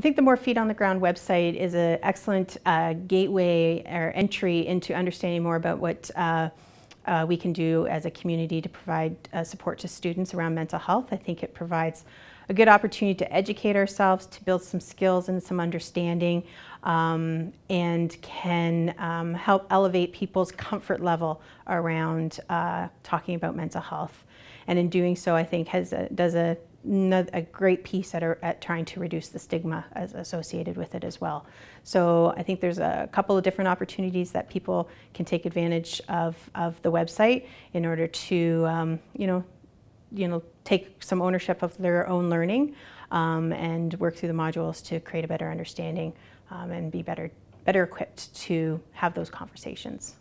I think the More Feet on the Ground website is an excellent uh, gateway or entry into understanding more about what uh, uh, we can do as a community to provide uh, support to students around mental health. I think it provides a good opportunity to educate ourselves, to build some skills and some understanding, um, and can um, help elevate people's comfort level around uh, talking about mental health. And in doing so, I think has a, does a a great piece at, at trying to reduce the stigma as associated with it as well. So I think there's a couple of different opportunities that people can take advantage of, of the website in order to, um, you know, you know, take some ownership of their own learning um, and work through the modules to create a better understanding um, and be better, better equipped to have those conversations.